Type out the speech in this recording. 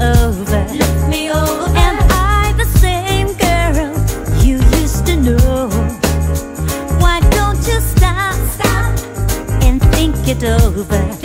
over. Look me over. Am I the same girl you used to know? Why don't you stop, stop, and think it over?